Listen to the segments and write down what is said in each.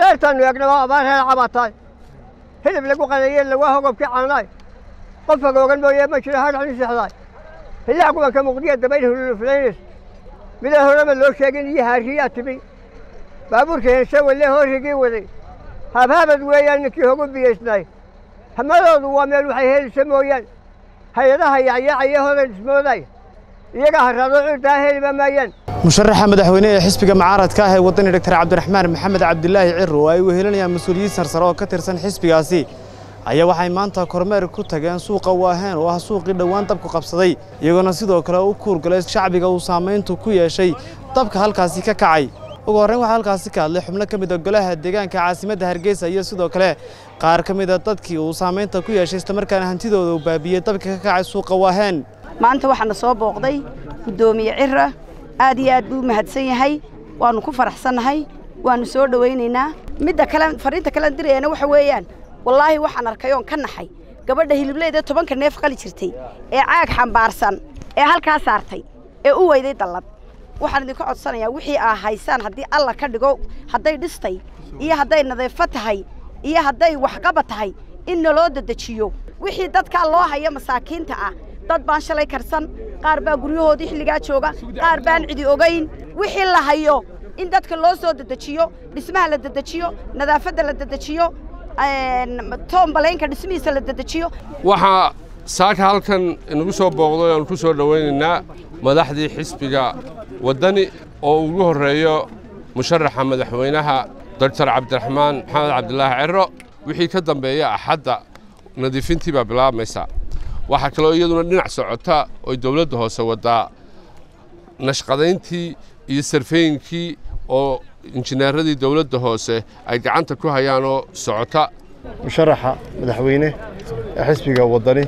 hareertaannu eegna waa abaar reer cabataay hilib lagu qadaye lagu hogobkii caanaay qof hagoogan mooye ma jiro hadhaxnu sexdaay hillaha kuwanka muqdiya dabayl hululuflaynays midaan horeba loo sheegin iyo haariyaa timi baabuurka heense walle hoorigii waday habhabad weeyaan ninkii hogu biyaysnaay hamadoodu waa meel waxay helisa mooyaan hay'adaha yacyaacaya hodan ismooday iyaga haraado cuddaa heliba maayaan musharaxa ee xisbiga mucaaradka ah ee waddani doctor cabdiraxmaan maxamed cabdilaahi ciro oo ay wehelinayaan mas'uuliyiin sarsare oo ka tirsan xisbigaasi. Ayaa waxay maanta kormeer ku tageen suuqa waaheen oo ah suuqii dhowaan dabku qabsaday iyagoona sidoo kale u kuurgalay shacbiga uu saamayntu ku yeeshay dabka halkaasi ka kacay. Ugu horrayn waxaa halkaasi ka hadlay xubno ka mid a golaha deegaanka caasimadda hargeysa iyo sidoo kale qaar ka mid a dadkii uu saamaynta ku yeeshay islamarkaana hantidooda uu baabiyey dabka ka kacay suuqa waaheen maanta waxaana soo booqday guddoomiye cira aad iyo aad buu u mahadsan yahay. Waannu ku faraxsannahay waannu soo dhowaynaynaa midda kale fariinta kalean dirayana waxa weeyaan wallaahi waxaan arkay oon ka naxay. Gabadha hilibleeda tobanka neef qali jirtay ee caag xambaarsan ee halkaa saartay ee u weyday dallad. Waxaan idinka codsanayaa wixii aa haysaan haddii alla ka dhigo hadday dhistay iyo hadday nadiifo tahay iyo hadday waxqaba tahay in naloo dedejiyo wixii dadkaa loo hayo masaakiinta ah dad baan shalay karsan. Qaar baa guryahoodii xilligaa jooga. Qaar baan cidi ogayn wixii la hayo in dadka loo soo dedejiyo dhismaha la dedejiyo nadaafadda la dedejiyo toombaleenka dhismihiisa la dedejiyo. Waxaa saaka halkan inagu soo booqday oanu ku soo dhowaynaynaa madaxdii xisbiga waddani oo ugu horreeyo musharaxa madaxweynaha doctor cabdiraxmaan maxamed cabdilaahi ciro wixii ka dambeeya axadda nadiifintii baa bilaabmaysa waxaa kaloo iyaduna dhinac socota oy dowladda hoose waddaa nashqadayntii iyo sarfeyinkii oo injineeradii dowladda hoose ay gacanta ku hayaanoo socota. Musharaxa madaxweyne ee xisbiga waddani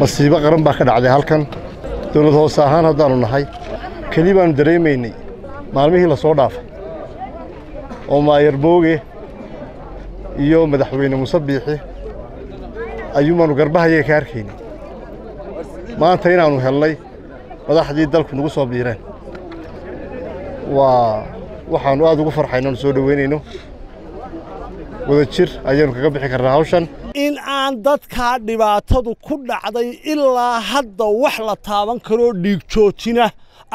masiibo qaran baa ka dhacday halkan. Dowlad hoose ahaan haddaannu nahay keli baannu dareemaynay maalmihii la soo dhaafay. Oo maayar mooge iyo madaxweyne muuse biixi ayuumaannu garbahayaga ka arkaynay maanta inaannu helnay madaxdii dalku nagu soo biireen. Waa waxaannu aad ugu farxaynaanu soo dhoweynayno wada jir ayaannu kaga bixi karnaa hawshan. In aan dadkaa dhibaatadu ku dhacday ilaa hadda wax la taaban karoo dhiig joojina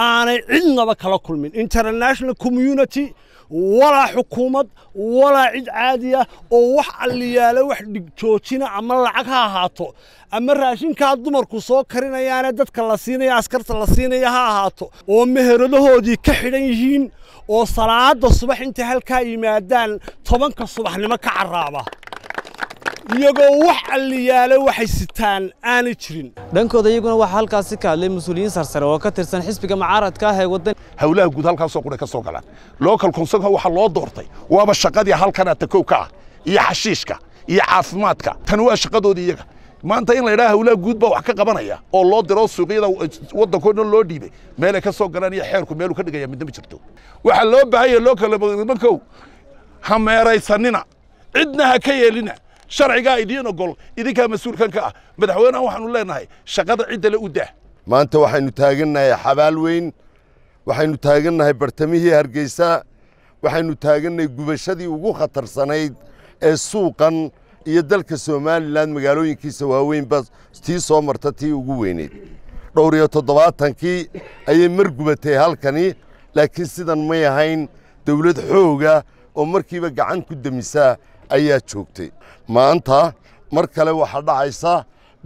aanay cidnaba kala kulmin. International community walaa xukuumad walaa cid caadi ah oo wax alliyaala wax dhigjoojina ama lacag ha ahaato. Ama raashinkaa dumarku soo karinayaane dadka la siinaya askarta la siinaya ha ahaato. Oo meheradahoodii ka xidhan yihiin oo salaada subax intay halkaa yimaadaan tobanka subaxnimo ka carraaba iyagoo wax alliyaale waxay sitaan aanay jirin. Dhankooda iyaguna waxaa halkaasi ka hadlay mas'uuliyiin sarsare oo ka tirsan xisbiga mucaaradka ah ee waddan howlaha guud halkaasoo qura ka soo galaan. Local consulka waxaa loo doortay. Waaba shaqadii halkana takow ka ah iyo xashiishka iyo caafimaadka. Tan waa shaqadoodii iyaga. Maanta in la yidhaha howlaha guud baa wax ka qabanaya oo loo diro suuqyada waddankoo dhan loo dhiibay. Meelay ka soo galaan iyo xeerku meeluu ka dhigaya midna ma jirto. Waxaa loo baahanya loo kala nimankow ha meeraysanina. Cidna ha ka yeelina sharcigaa idiin ogol idinkaa mas'uulkan ka ah. Madaxweynehan waxaanu leenahay shaqada ciddale u dah. Maanta waxaynu taagannahay xabaal weyn waxaynu taagannahay bartamihii hargeysa waxaynu taagannahay gubashadii ugu khatarsanayd ee suuqan iyo dalka somalilan magaalooyinkiisa waaweynba tii soo marta tii ugu weyneyd dhowr iyo toddobaatankii ayay mar gubatay halkani laakiin sidan may ahayn dawlad xooga oo markiiba gacan ku demisaa ayaa joogtay. Maanta mar kale waxaa dhacaysa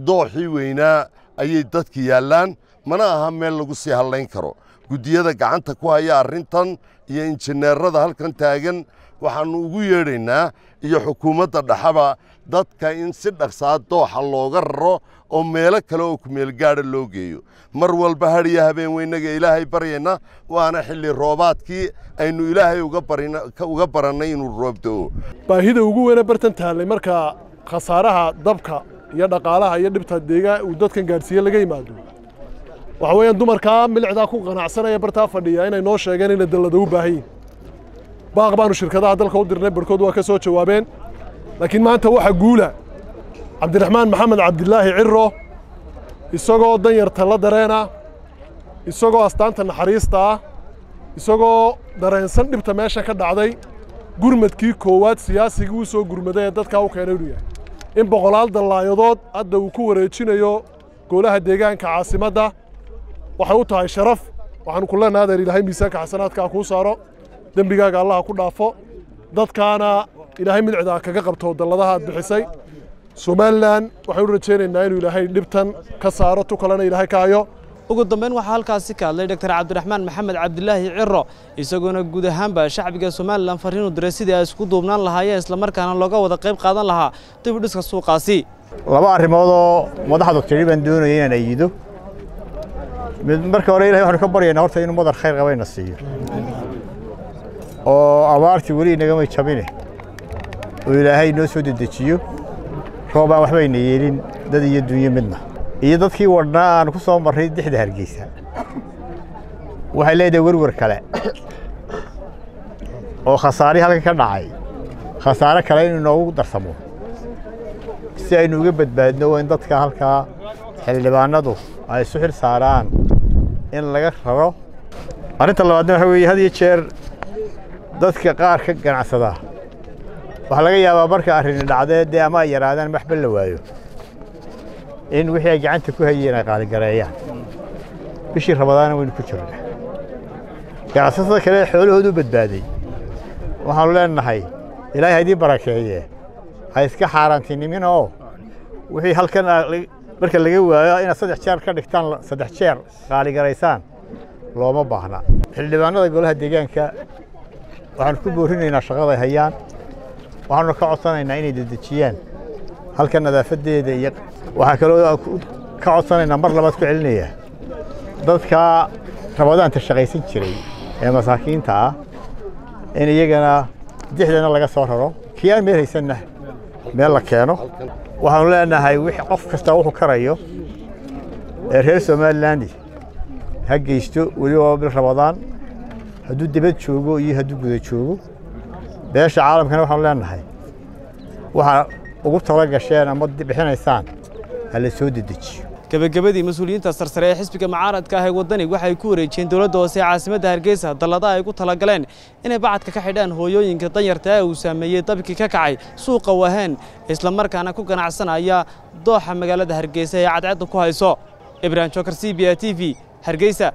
dooxii weynaa ayay dadka yaallaan mana aha meel lagu sii hadlayn karo. Guddiyada gacanta ku haya arrintan iyo injineerada halkan taagan waxaannu ugu yeedhaynaa iyo xukuumadda dhexaba dadka in si dhaqsaa dooxa looga raro oo meelo kale oo kumeelgaadha loo geeyo. Mar walba hadhiya habeen weynaga ilaahay baryayna waana xilli roobaadkii aynu ilaahay uga barannay inuu roob do'o baahida ugu weyne bartan taallay marka khasaaraha dabka iyo dhaqaalaha iyo dhibta deegaa uu dadkan gaadhsiiye laga yimaado. Waxa weeyaan dumarkaa milicdaa ku qanacsanaya bartaa fadhiya inay noo sheegeen inay dallada u baahan yihiin baaq baanu shirkadaha dalka u dirnay barhkood waa ka soo jawaabeen laakiin maanta waxa guula cabdiraxmaan maxamed cabdilaahi ciro isagoo danyarta la dareena isagoo astaanta naxariista ah isagoo dareensan dhibta meesha ka dhacday gurmadkii koowaad siyaasigii u soo gurmaday ee dadkaa u keenay inuu yahay in boqolaal dallaayadood hadda uu ku wareejinayo golaha deegaanka caasimadda waxay u tahay sharaf waxaanu ku leenahay adeer ilaahay miisaanka xasanaadkaa kuu saaro dembigaaga allaha ku dhaafo. Dadkaana ilaahay midcdaa kaga qabto dalladaha aad bixisay somalilan waxaynu rajaynaynaa inuu ilaahay dhibtan ka saaro tu kalena ilaahay ka hayo. Ugu dambeyn waxaa halkaasi ka hadlay dr cabdiraxmaan maxamed cabdilaahi ciro isagoona guud ahaanba shacbiga somalilan fariinu diray sidii ay isku duubnaan lahaayeen islamarkaana looga wada qayb qaadan lahaa dib u dhiska suuqaasi. Laba arrimoodoo madaxdu tidhi baan doonaya inaan ayido mid marka hore ilahay waxaanu ka baryaynaa horta inuu madar khayr qabayna siiyo oo abaartii weli inagamay jabine. Oo ilaahay noo soo dedejiyo. Roobaan waxbayna yeelin dad iyo dunyo midna. Iyo dadkii wadhnaa aan ku soo marray dixda hargeysa. Waxay leedahay werwer kale. Oo khasaarihii halkan ka dhacay. Khasaare kale inuu inoogu darsamo. Si aynu uga badbaadno waa in dadka halkaa xildhibaanadu ay isu xil saaraan in laga raro. Arrinta labaadna waxa weeye had iyo jeer dadka qaar ka ganacsada. Waxaa laga yaabaa marka arrini dhacdee dee ama ay yaraadaan maxba la waayo. In wixii ay gacanta ku hayeen ay qaaligareeyaan. Bishii rabadaana waynu ku jirna ganacsatada kale xoolahoodu badbaaday. Waxaanu leenahay ilaahay haydii barakeeye ha iska xaaraantinimin oo wixii halkan marka laga waayo inaad saddex jeer ka dhigtaan saddex jeer qaaligaraysaan looma baahna. Xildhibaanada golaha deegaanka waxaanu ku boorinaynaa shaqaday hayaan. Waxaanu ka codsanaynaa inay dedejiyaan. Halka nadaafadeeda iyo waxaa kaloo ka codsanaynaa mar labaad ku celinayaa dadka rabadaanta shaqaysan jiray ee masaakiinta ah in iyagana dixdana laga soo raro. Kii aan meel haysanna meel la keeno. Waxaanu leenahay qof kasta wuxuu karayo ee reer somaliland ha geysto weliba bil rabadaan hadduu dibad joogo iyo hadduu guda joogo beesha caalamkana waxaanu leenahay waxaa ugu tala gasheen ama bixinaysaan ha la soo dedejiyo. Gebagabadii mas'uuliyiinta sarsare ee xisbiga mucaaradka ah ee waddani waxay ku wareejiyeen dowladda hoose ee caasimadda hargeysa. Dallada ay ku talagaleen inay bacadka ka xidhaan hooyooyinka danyarta ee uu saameeyey dabkii ka kacay suuqa waheen islamarkaana ku ganacsanaya dooxa magaalada hargeysa ee cadceedda ku hayso. Ibraahim jokar c b a t v hargeysa